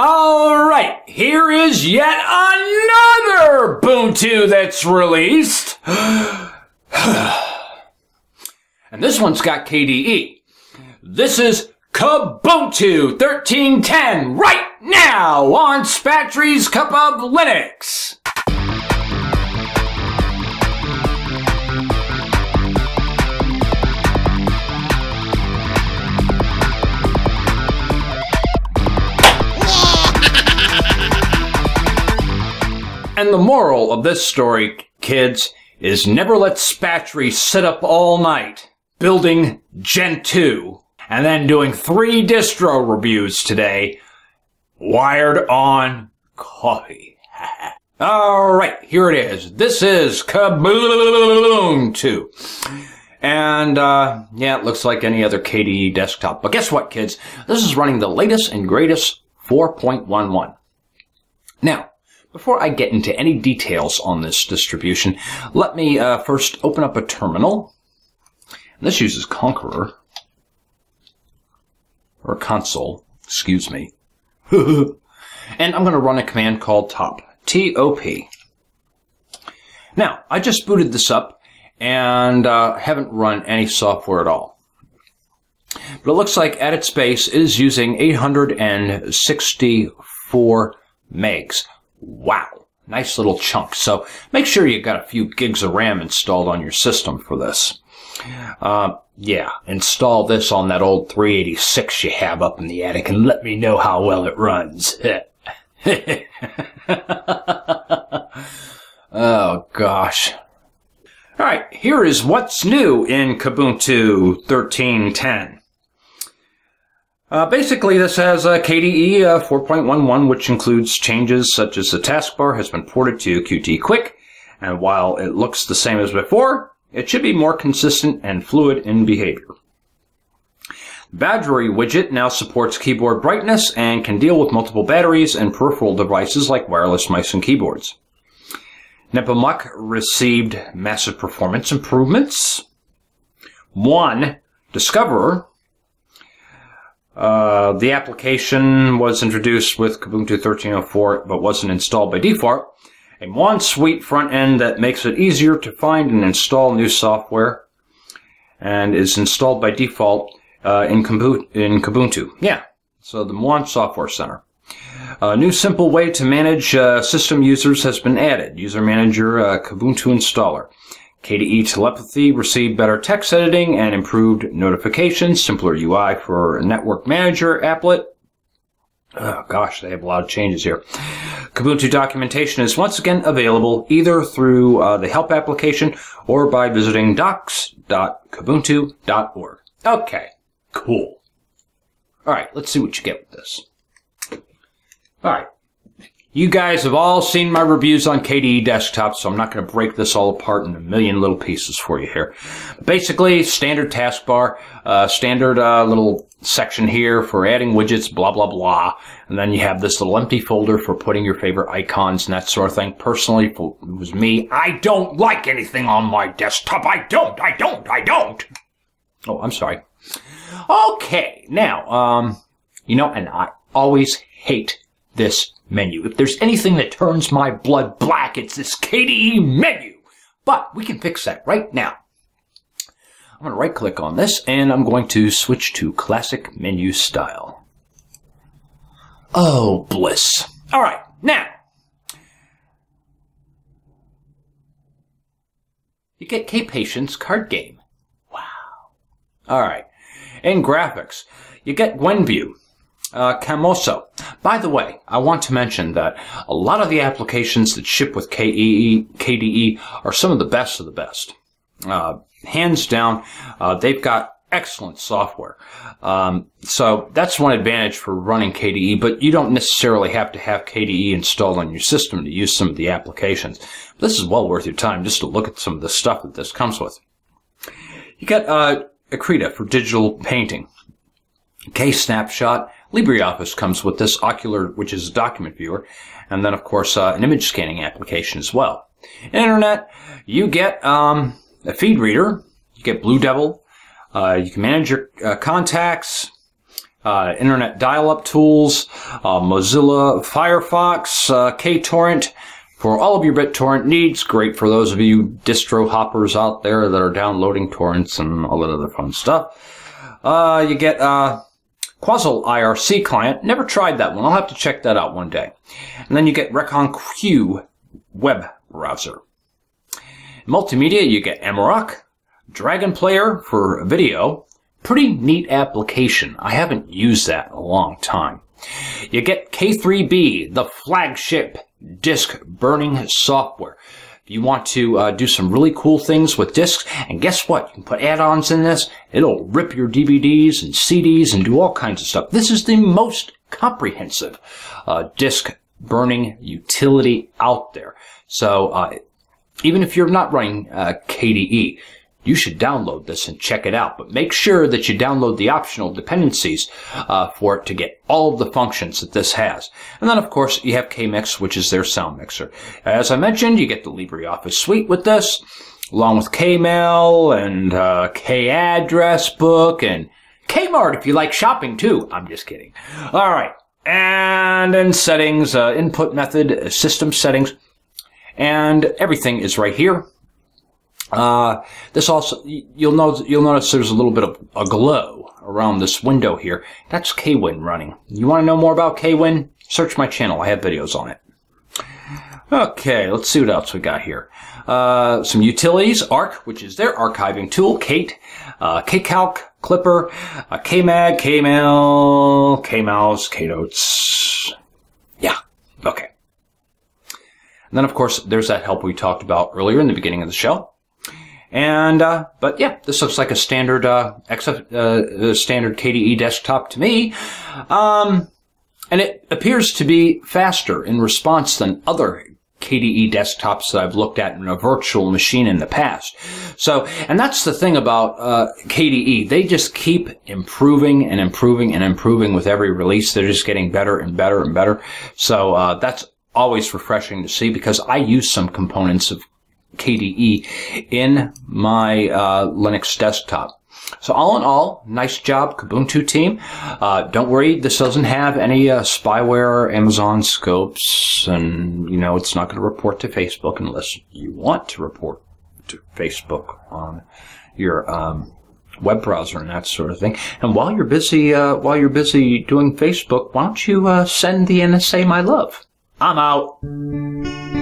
All right, here is yet another Ubuntu that's released. and this one's got KDE. This is Kubuntu 1310 right now on Spatry's Cup of Linux. And the moral of this story, kids, is never let Spatry sit up all night building Gentoo and then doing three distro reviews today wired on coffee. all right, here it is. This is Kubuntu. And, uh, yeah, it looks like any other KDE desktop. But guess what, kids? This is running the latest and greatest 4.11. Now, before I get into any details on this distribution, let me uh, first open up a terminal. This uses Konqueror, or Konsole, excuse me. and I'm going to run a command called top, T-O-P. Now, I just booted this up and uh, haven't run any software at all. But it looks like at its base is using 864 megs. Wow. Nice little chunk. So make sure you got a few gigs of RAM installed on your system for this. Uh, yeah, install this on that old 386 you have up in the attic and let me know how well it runs. oh gosh. Alright, here is what's new in Kubuntu 1310. Uh, basically, this has a KDE uh, 4.11, which includes changes such as the taskbar has been ported to Qt Quick, and while it looks the same as before, it should be more consistent and fluid in behavior. Battery widget now supports keyboard brightness and can deal with multiple batteries and peripheral devices like wireless mice and keyboards. Nepomuk received massive performance improvements. One, Discoverer uh, the application was introduced with Kubuntu 13.04 but wasn't installed by default. A Muon Suite front end that makes it easier to find and install new software and is installed by default uh, in, in Kubuntu. Yeah, so the Muon Software Center. A new simple way to manage uh, system users has been added. User Manager uh, Kubuntu Installer. KDE Telepathy received better text editing and improved notifications, simpler UI for Network Manager applet. Oh gosh, they have a lot of changes here. Kubuntu documentation is once again available either through uh, the help application or by visiting docs.kubuntu.org. Okay, cool. Alright, let's see what you get with this. Alright, you guys have all seen my reviews on KDE Desktop, so I'm not going to break this all apart in a million little pieces for you here. Basically, standard taskbar, uh, standard uh, little section here for adding widgets, blah, blah, blah. And then you have this little empty folder for putting your favorite icons and that sort of thing. Personally, it was me, I don't like anything on my desktop. I don't, I don't, I don't. Oh, I'm sorry. Okay, now, um, you know, and I always hate this menu. If there's anything that turns my blood black, it's this KDE menu. But we can fix that right now. I'm going to right click on this and I'm going to switch to classic menu style. Oh, bliss. All right, now. You get K-Patience card game. Wow. All right. In graphics, you get Gwenview. Uh, Kamoso. By the way, I want to mention that a lot of the applications that ship with KDE, are some of the best of the best. Uh, hands down, uh, they've got excellent software. Um, so that's one advantage for running KDE, but you don't necessarily have to have KDE installed on your system to use some of the applications. This is well worth your time just to look at some of the stuff that this comes with. You got uh, Akrita for digital painting, K-Snapshot, LibreOffice comes with this Okular, which is a document viewer, and then of course uh, an image scanning application as well. Internet, you get um, a feed reader, you get Bluedevil, uh, you can manage your uh, contacts, uh, internet dial-up tools, uh, Mozilla Firefox, uh, KTorrent for all of your BitTorrent needs. Great for those of you distro hoppers out there that are downloading torrents and all that other fun stuff. Uh, you get uh, Quassel IRC client. Never tried that one. I'll have to check that out one day. And then you get Recon Q web browser. Multimedia, you get Amarok, Dragon Player for video. Pretty neat application. I haven't used that in a long time. You get K3B, the flagship disk burning software. You want to uh, do some really cool things with disks, and guess what? You can put add-ons in this. It'll rip your DVDs and CDs and do all kinds of stuff. This is the most comprehensive uh, disk burning utility out there. So uh, even if you're not running uh, KDE, you should download this and check it out. But make sure that you download the optional dependencies uh, for it to get all of the functions that this has. And then, of course, you have KMix, which is their sound mixer. As I mentioned, you get the LibreOffice suite with this, along with Kmail and uh, K-address book and Kmart if you like shopping too. I'm just kidding. All right. And in settings, uh, input method, system settings, and everything is right here. Uh, this also, you'll notice, you'll notice there's a little bit of a glow around this window here. That's KWin running. You want to know more about KWin? Search my channel. I have videos on it. Okay, let's see what else we got here. Uh, some utilities, Ark, which is their archiving tool, Kate, uh, KCalc, Klipper, uh, KMag, KMail, KMouse, KNotes. Yeah, okay. And then, of course, there's that help we talked about earlier in the beginning of the show. And uh, but yeah, this looks like a standard uh, uh, standard KDE desktop to me, um, and it appears to be faster in response than other KDE desktops that I've looked at in a virtual machine in the past. So, and that's the thing about uh, KDE. They just keep improving and improving and improving with every release. They're just getting better and better and better. So uh, that's always refreshing to see because I use some components of KDE in my uh, Linux desktop. So all in all, nice job, Kubuntu team. Uh, don't worry, this doesn't have any uh, spyware, Amazon scopes, and you know it's not going to report to Facebook unless you want to report to Facebook on your um, web browser and that sort of thing. And while you're busy, uh, while you're busy doing Facebook, why don't you uh, send the NSA my love? I'm out.